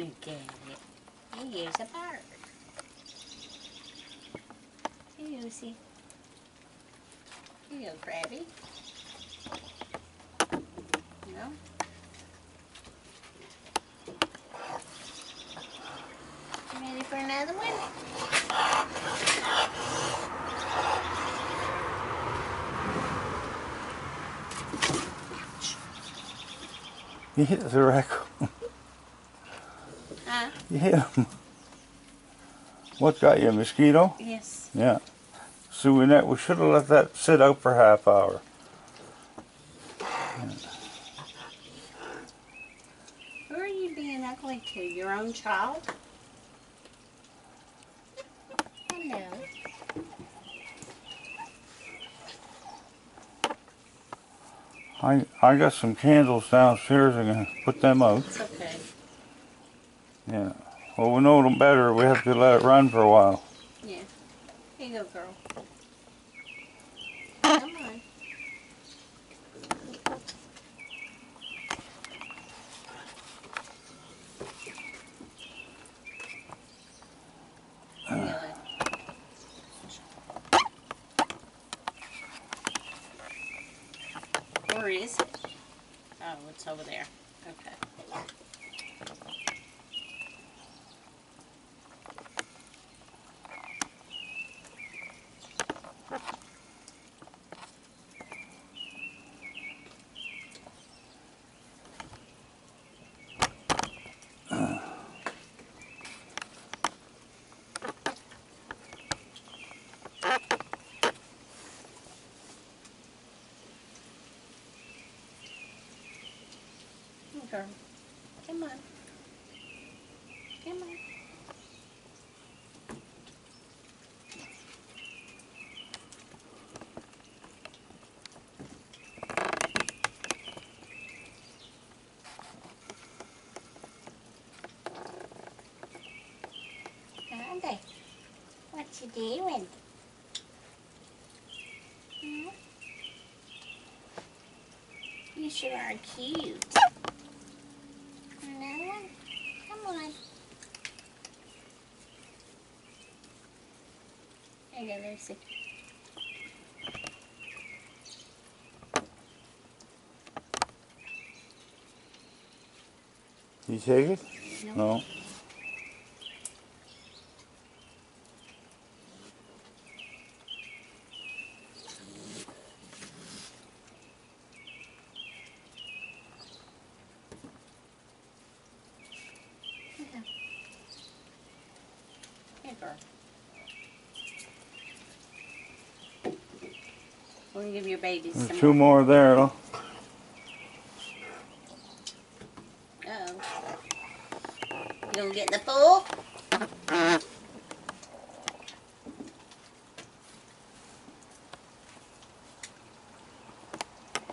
Look at it. He a bird. Hey, Lucy. Here you go, Krabby. No? Ready for another one? You hit the raccoon. Huh? You hit him. What got you, a mosquito? Yes. Yeah. So we, we should have let that sit out for half hour. Who are you being ugly to? Your own child? Hello. I I got some candles downstairs. I'm gonna put them out. It's okay. Yeah. Well, we know them better. We have to let it run for a while. Yeah. Here you go, girl. Come on. Where is it? Oh, it's over there. Okay. Okay. Come on. Come on. Andy, what you doing? Hmm? You sure are cute. Another one? Come on. There you go, Lucy. You take it? No. No. Babies There's two more there. Huh? Uh-oh. You gonna get in the pool? There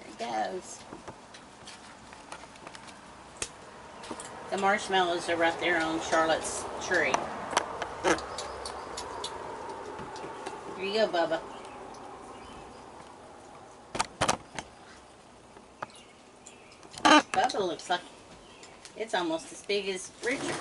it goes. The marshmallows are right there on Charlotte's tree. Here you go, Bubba. Looks like it's almost as big as Richard.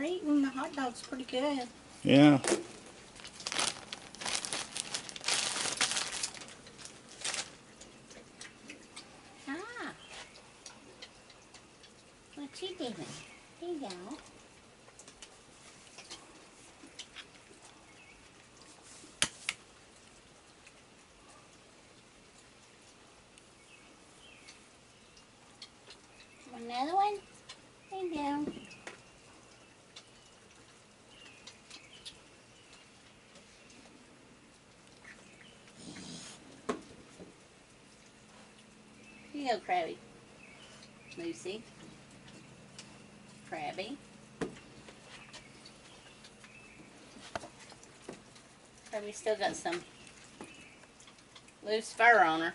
They're eating the hot dogs pretty good. Yeah. Ah. What you doing? Here you go. Go, Krabby. Lucy. Krabby. Krabby still got some loose fur on her.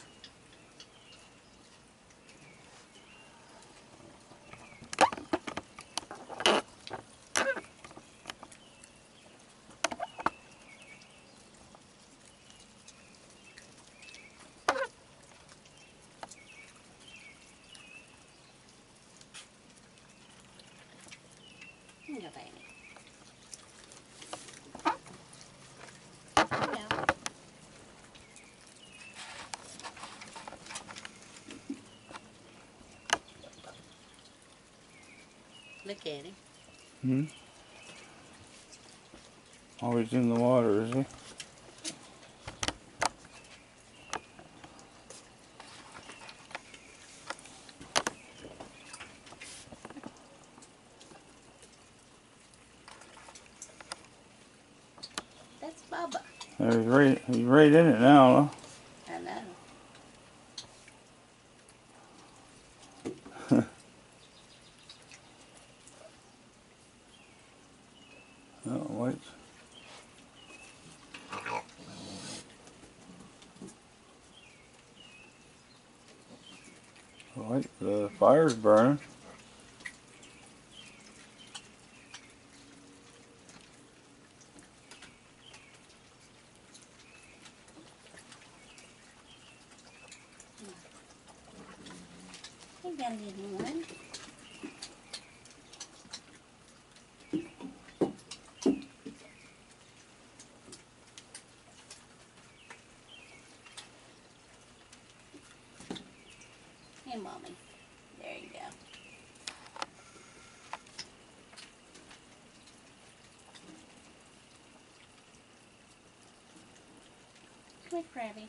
Look at him. Hmm? Always in the water, is he? That's Bubba. He's right, he's right in it now, I know. huh? Oh, wait. Wait, the fire's burning. You got a little one. Hey, mommy. There you go. Come here, Krabby.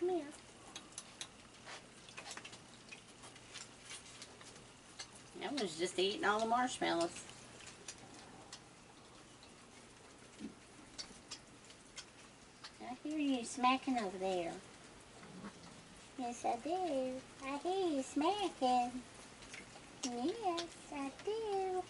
Come here. I was just eating all the marshmallows. I hear you smacking over there. Yes, I do. I hear you smacking. Yes, I do.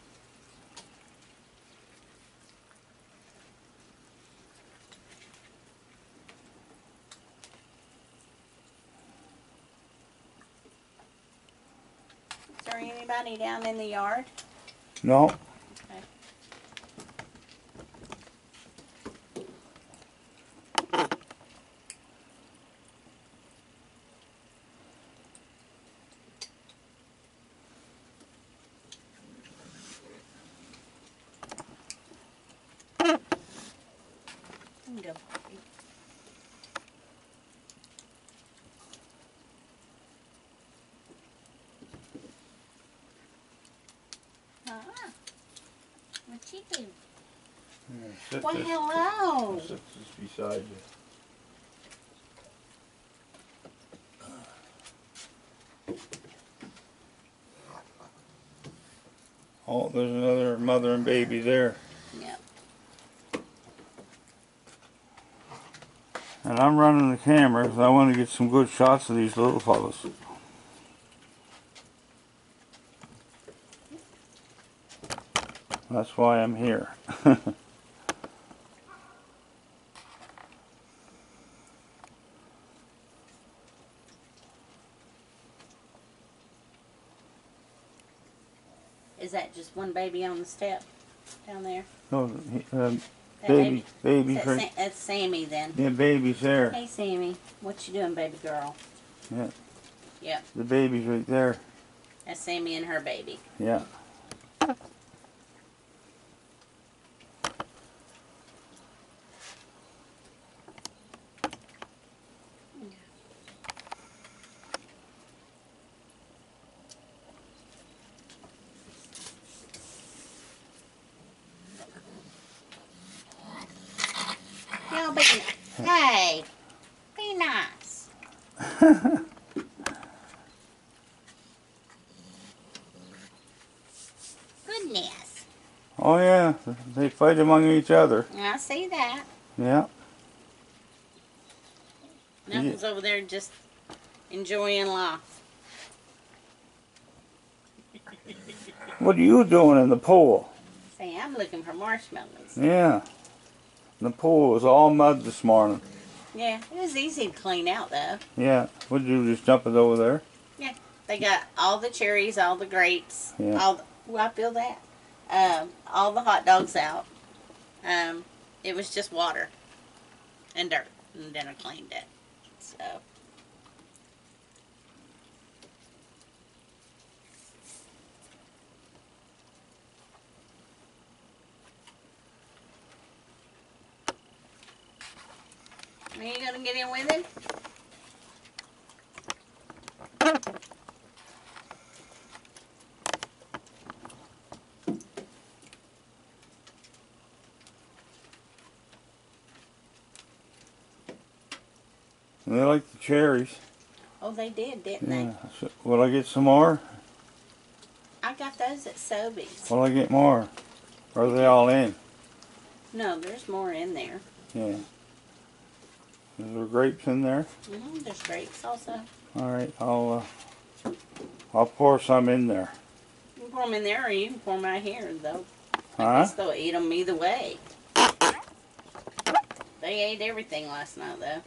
Is there anybody down in the yard? No, Go. Ah, what you do? Yeah, sit Well, this- hello. sit this beside you. Oh, there's another mother and baby there. Yep. And I'm running the camera because I want to get some good shots of these little fellas. That's why I'm here. Is that just one baby on the step down there? um, That baby, baby's That's. That's Sammy then. Yeah, baby's there. Hey, Sammy. What you doing, baby girl? Yeah. Yep. The baby's right there. That's Sammy and her baby. Yeah. Be hey, be nice. Goodness. Oh yeah, they fight among each other. I see that. Yeah. Knuckles over there just enjoying life. What are you doing in the pool? Say, I'm looking for marshmallows. Yeah. The pool was all mud this morning. Yeah, it was easy to clean out though. Yeah. What did you just dump it over there? Yeah, they got all the cherries, all the grapes, Yeah. all. The, well, I feel that. Um, all the hot dogs out. Um, it was just water and dirt, and then I cleaned it. So. Are you gonna get in with it? They like the cherries. Oh, they did, didn't Yeah. So, will I get some more? I got those at Sobeys. Will I get more? Or are they all in? No, there's more in there. Yeah. Is there grapes in there? hmm there's grapes also. All right. I'll uh, I'll pour some in there. You can pour them in there, or you can pour them out here. Though I Huh? guess they'll eat them either way. They ate everything last night, though.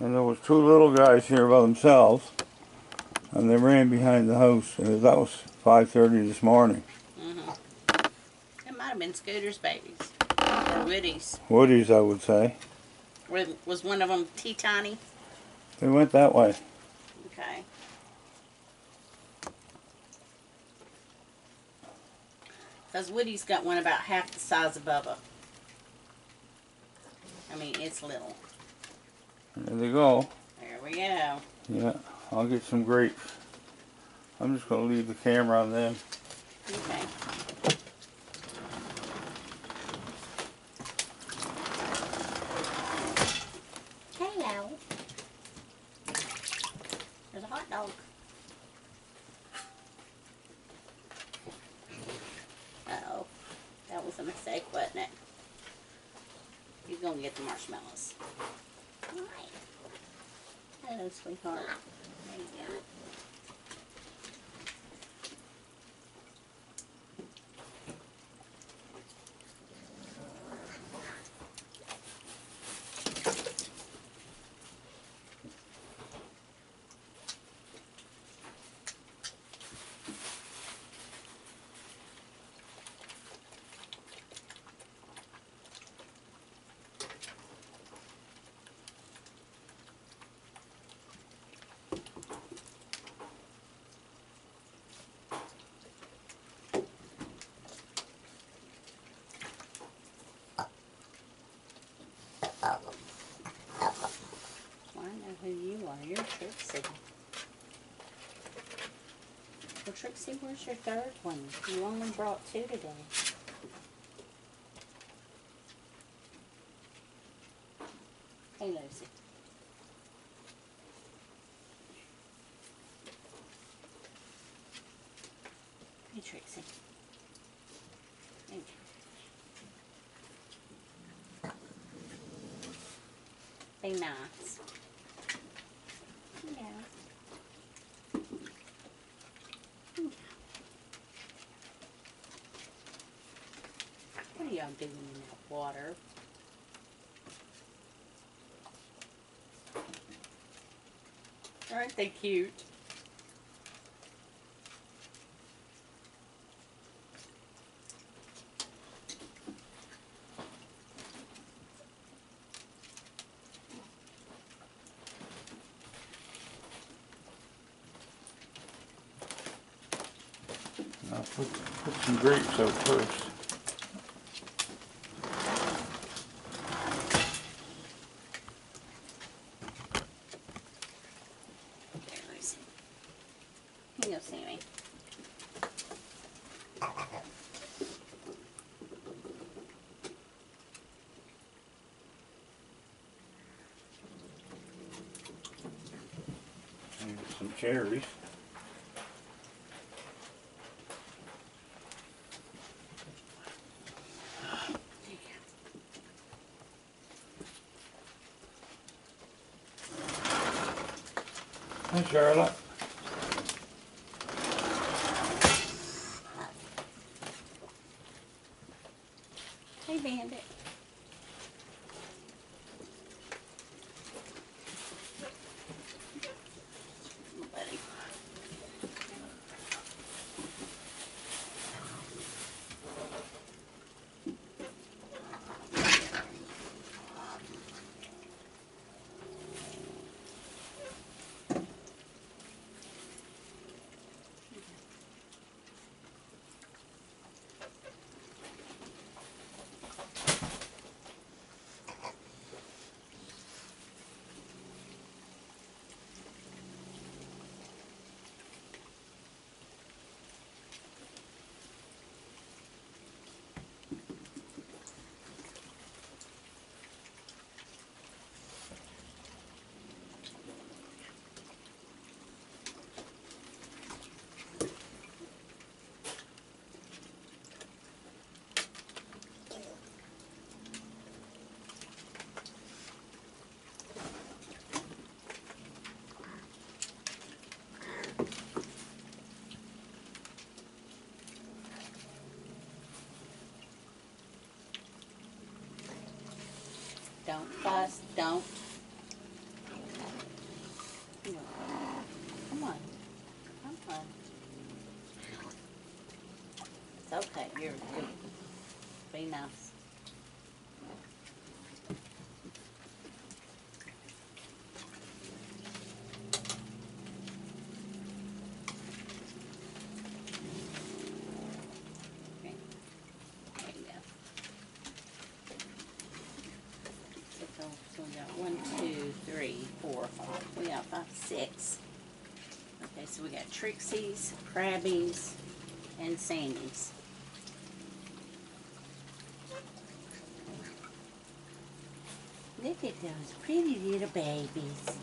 And there was two little guys here by themselves, and they ran behind the house. Uh, that was 5:30 this morning. Mm hmm It might have been Scooter's babies or Woody's. Woody's, I would say. Was one of them T-Tiny? They went that way. Okay. Because Woody's got one about half the size of Bubba. I mean, it's little. There they go. There we go. Yeah, I'll get some grapes. I'm just gonna leave the camera on them. Okay. Hello. Hot dog. Uh-oh. That was a mistake, wasn't it? You're gonna get the marshmallows. Hi. Hello, sweetheart. There you go. You Trixie. Well, Trixie, where's your third one? You only brought two today. Hey, Lucy. Hey, Trixie. Hey, Be nice. Yeah. Y'all doing in that water? Aren't they cute? I'll put, put some grapes out first. There, Lucy. You go see me. And some cherries. Hi, Charlotte. Don't fuss, don't. Come on. Come on. It's okay, you're, you're, be nice. Okay. There you go. So, so we got one, two, three, four, five, we got five, six. Okay, so we got Trixie's, Krabby's, and Sandy's. Look at those pretty little babies.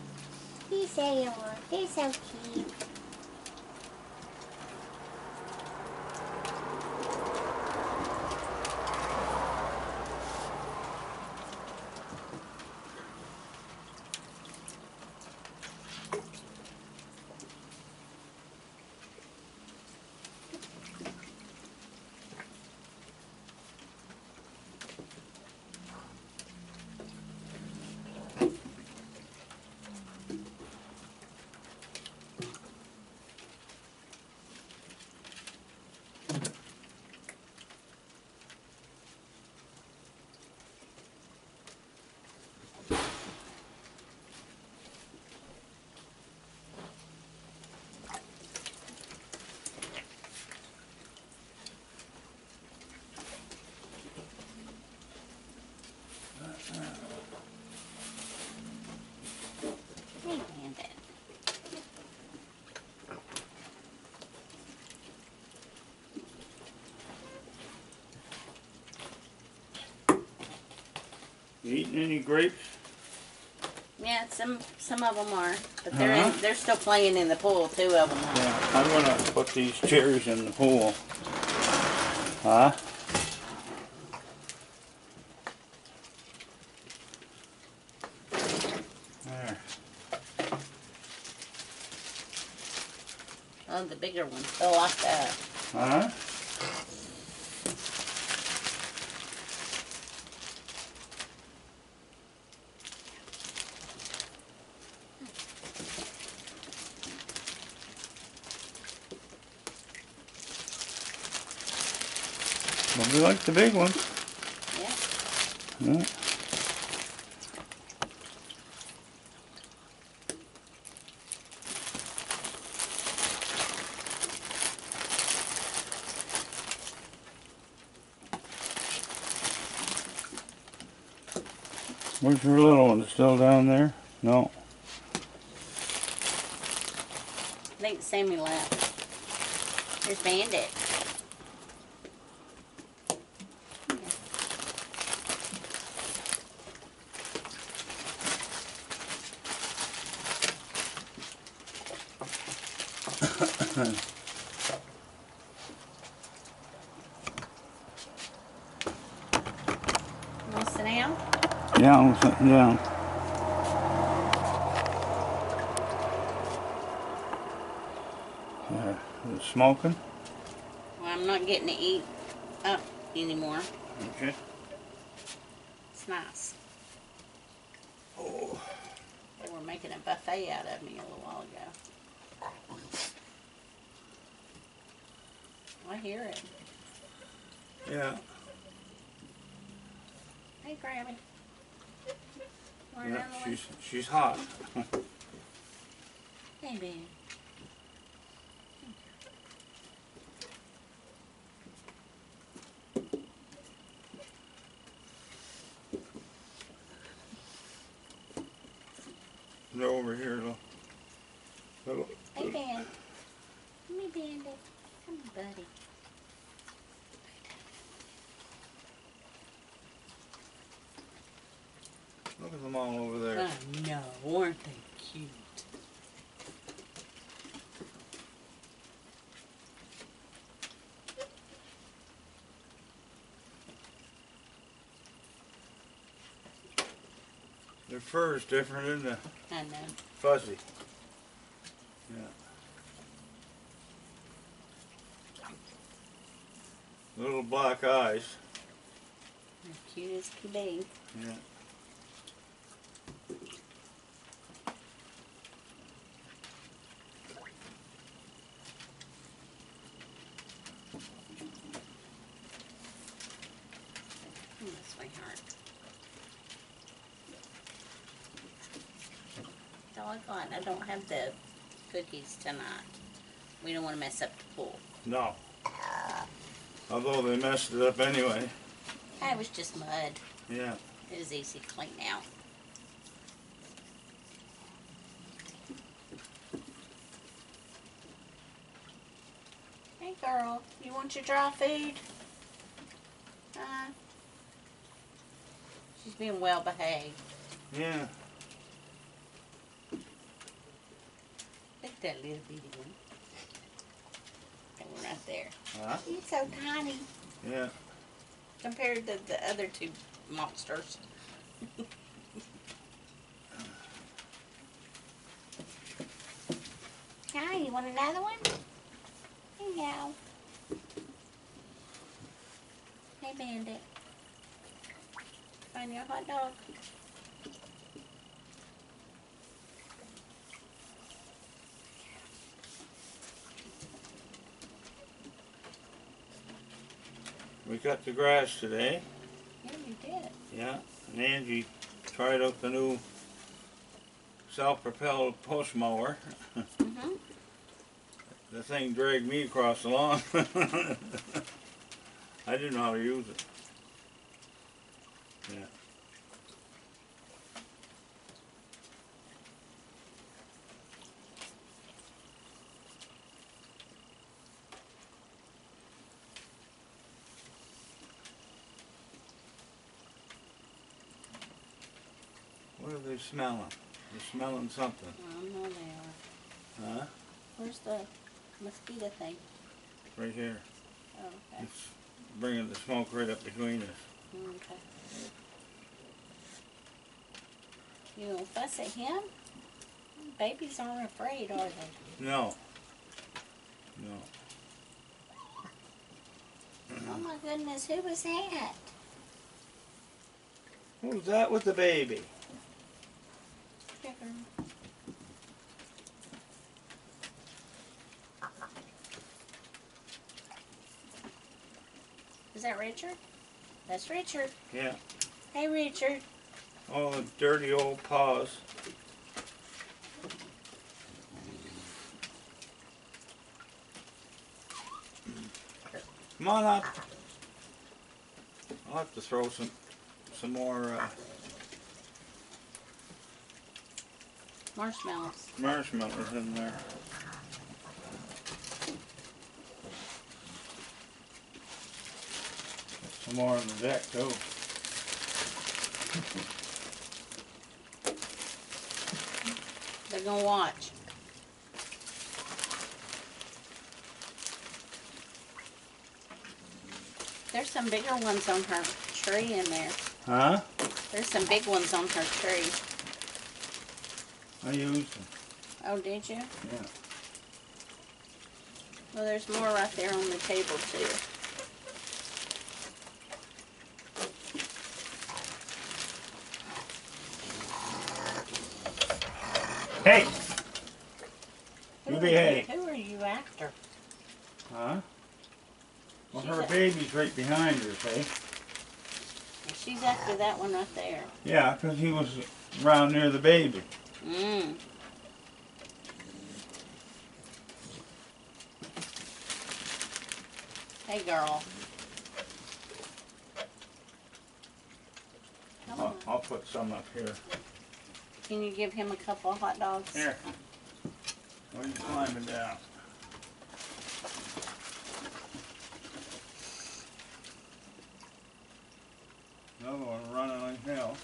They're so cute. Hey, Bandit. You eating any grapes? Yeah, some some of them are, but they're Uh-huh. in, they're still playing in the pool. Two of them are. Yeah, I'm gonna put these cherries in the pool. Huh? There. Oh, the bigger ones. They'll like that. Huh? Well, we like the big ones. Yeah. Yeah. Where's your little one? Still down there? No. I think Sammy left. There's Bandit. hunting down. Uh, smoking? Well, I'm not getting to eat up anymore. Okay. She's hot. Hey, Ben. They're over here, little. little Hey, Ben. Come here, Bandit. Come here, buddy. Look at them all over there. I know, aren't they cute? Their fur is different, isn't it? I know. Fuzzy. Yeah. Little black eyes. They're cute as can be. Yeah. Oh, sweetheart. Doggone, I don't have the cookies tonight. We don't want to mess up the pool. No. Although they messed it up anyway. It was just mud. Yeah. It was easy to clean out. Hey girl, you want your dry food? Uh, she's being well behaved. Yeah. Look at that little bitty one. That one right there. Huh? He's so tiny Yeah. compared to the other two monsters. Hi, you want another one? Here you go. Hey, Bandit. Find your hot dog. Cut the grass today. Yeah, you did. Yeah. And Angie tried out the new self-propelled post mower. Mm-hmm. The thing dragged me across the lawn. I didn't know how to use it. Yeah. What are they smelling? You're smelling something. I know they are. Huh? Where's the mosquito thing? Right here. Oh, okay. It's bringing the smoke right up between us. Mm, okay. You gonna fuss at him? Babies aren't afraid, are they? No. No. Oh my goodness, who was that? Who's that with the baby? Sugar. Is that Richard? That's Richard. Yeah. Hey, Richard. Oh, the dirty old paws. Come on up. I'll have to throw some some more uh, Marshmallows. marshmallows in there. Some more on the deck too. They're gonna watch. There's some bigger ones on her tree in there. Huh? There's some big ones on her tree. I used them. Oh, did you? Yeah. Well, there's more right there on the table too. Hey! Who You are behave. Who are you after? Huh? Well, She's her baby's right behind her, see? She's after that one right there. Yeah, 'cause he was around near the baby. Mm. Hey, girl. I'll. I'll put some up here. Can you give him a couple of hot dogs? Here. Where you climbing down? Another one running on hill.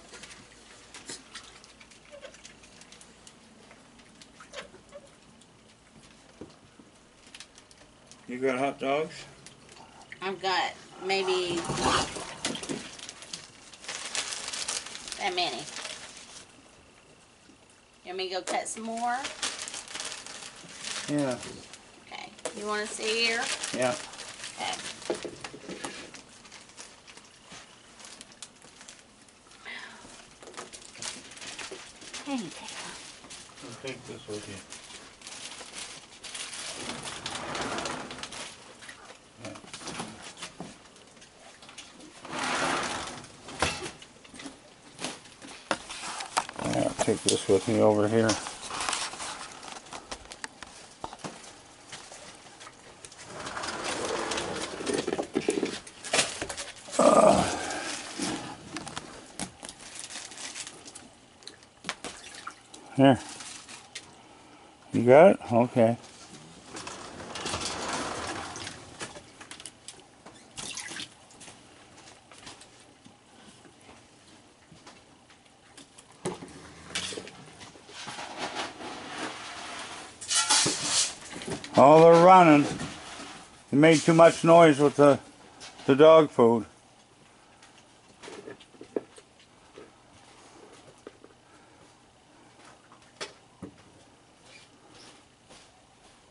You got hot dogs? I've got maybe that many. You want me to go cut some more? Yeah. Okay. You want to see here? Yeah. Okay. Hey, take one. I'll take this with you. This with me over here. Uh, Here. You got it? Okay. Oh, they're running. They made too much noise with the the dog food.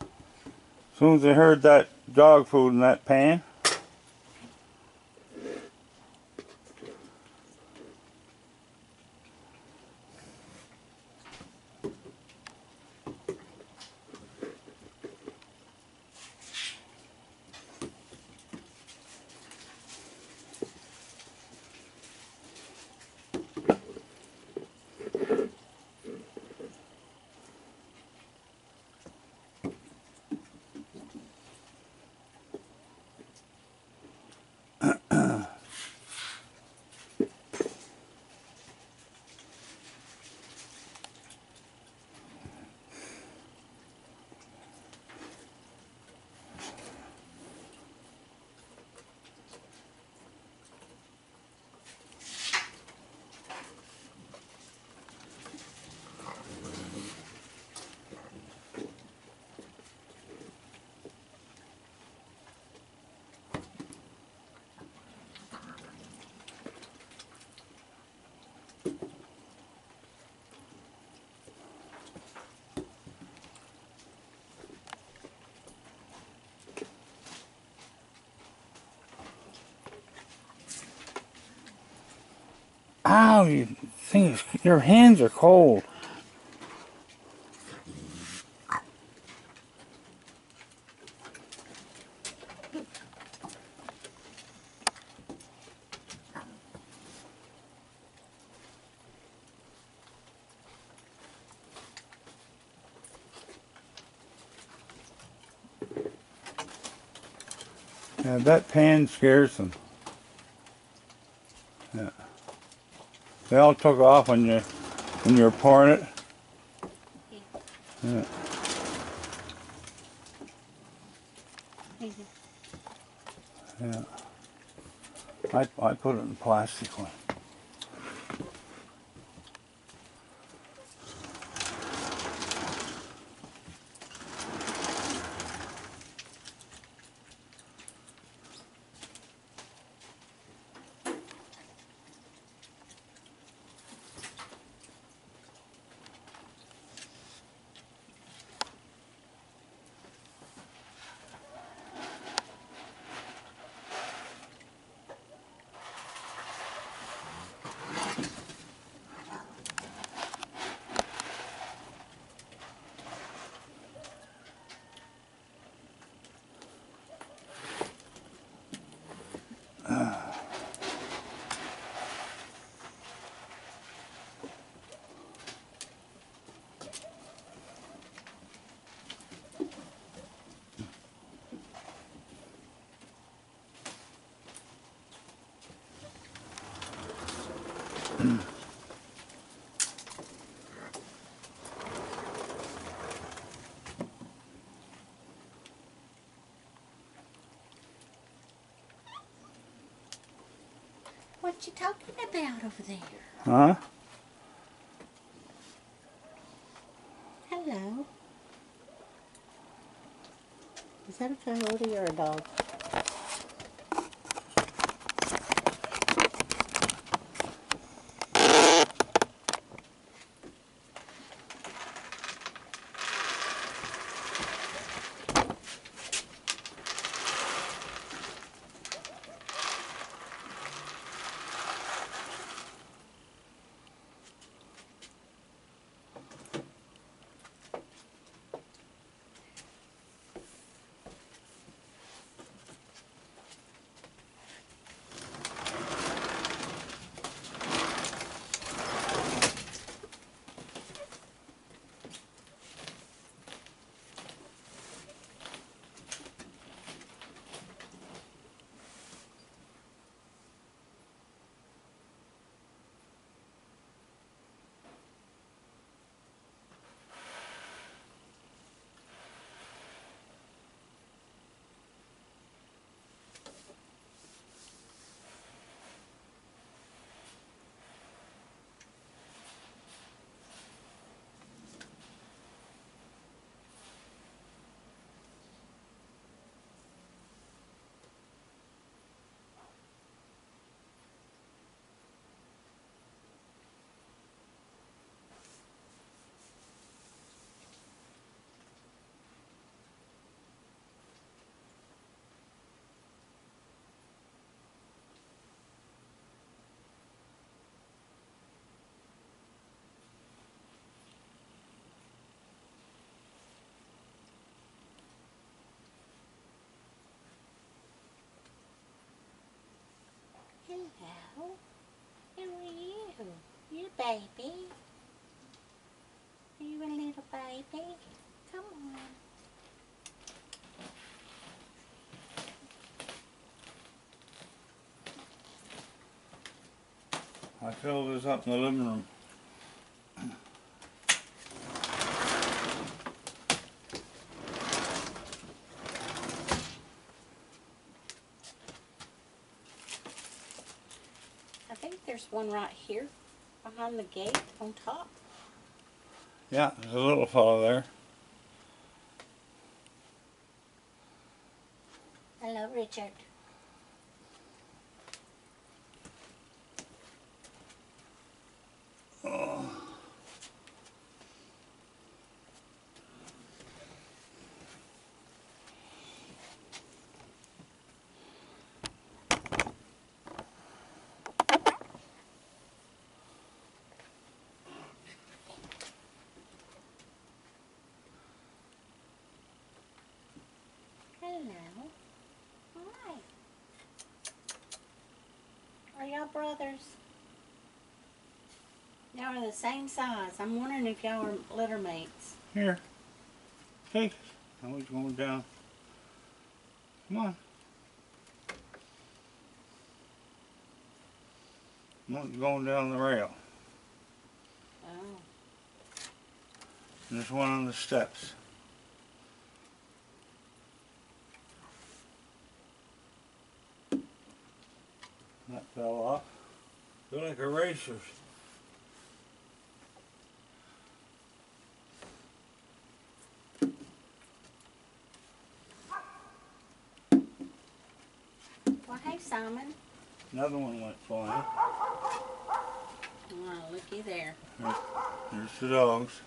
As soon as they heard that dog food in that pan, ow, you your hands are cold. Yeah, that pan scares them. They all took off when you when you were pouring it. Yeah. Yeah. I I put it in plastic one. You talking about over there? Huh? Hello. Is that a coyote or a dog? Baby? Are you a little baby? Come on. I filled this up in the living room. I think there's one right here behind the gate on top. Yeah, there's a little fellow there. Hello, Richard. Hello. Hi. Are y'all brothers? Y'all are the same size. I'm wondering if y'all are litter mates. Here. It. Now he's going down. Come on. On, going down the rail. Oh. And there's one on the steps. That fell off. They're like erasers. Well, hey, Simon. Another one went flying. Oh, looky there. There's the dogs.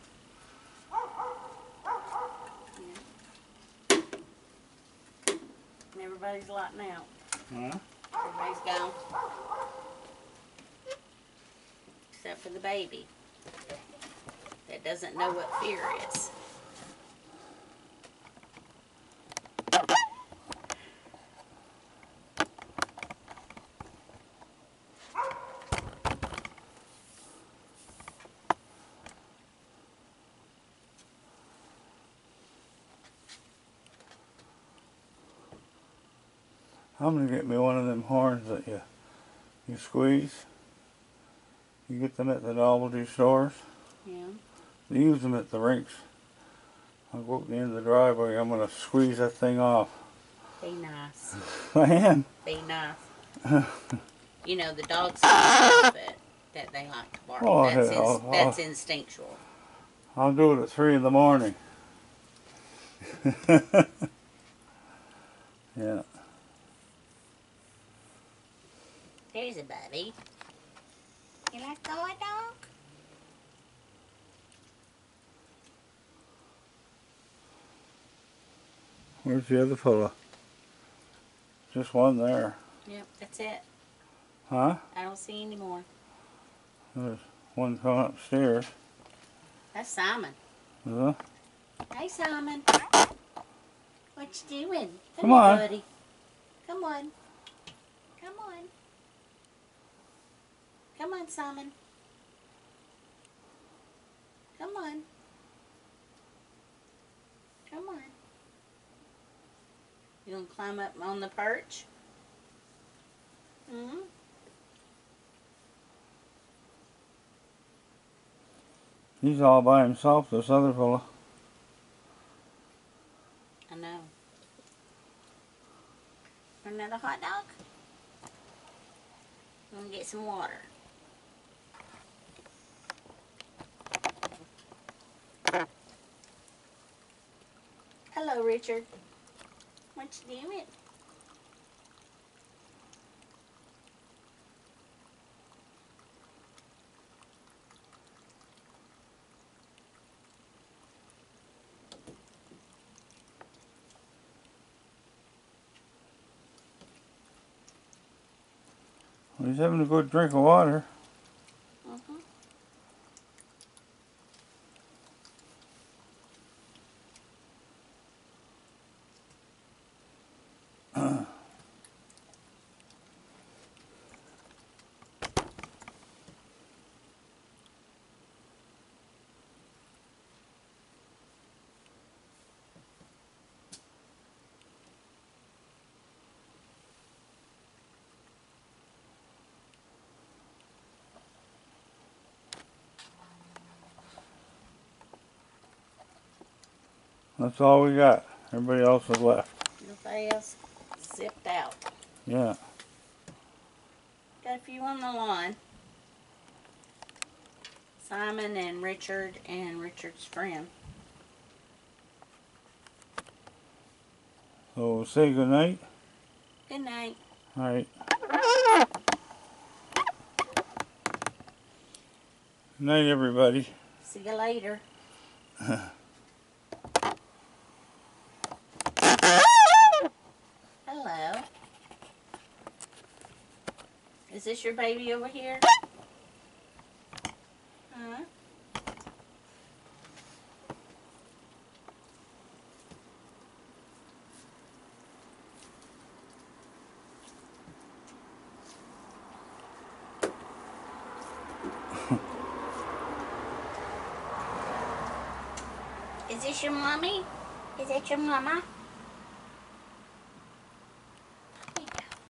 And everybody's lighting out. Huh? Everybody's gone. Except for the baby. That doesn't know what fear is. I'm gonna get me one of them horns that you you squeeze. You get them at the novelty stores. Yeah. They use them at the rinks. I'll go up the end of the driveway. I'm gonna squeeze that thing off. Be nice. I am. Be nice. You know, the dogs have it that they like to bark. Oh, that's, hell, ins- oh. that's oh. instinctual. I'll do it at three in the morning. yeah. There's a baby. You like the hot dog? Where's the other fella? Just one there. Yep, that's it. Huh? I don't see any more. There's one coming upstairs. That's Simon. Uh, Hey, Simon. What you doing? Come here, on. buddy. Come on. Come on. Come on, Simon. Come on. Come on. You gonna climb up on the perch? hmm he's all by himself, this other fella. I know. Another hot dog? I'm gonna get some water. Hello, Richard. What you doing? He's having a good drink of water. That's all we got. Everybody else has left. Nobody else zipped out. Yeah. Got a few on the line. Simon and Richard and Richard's friend. So say good night. Good night. All right. Good night, everybody. See you later. Hello. Is this your baby over here? Huh? Is this your mommy? Is that your mama?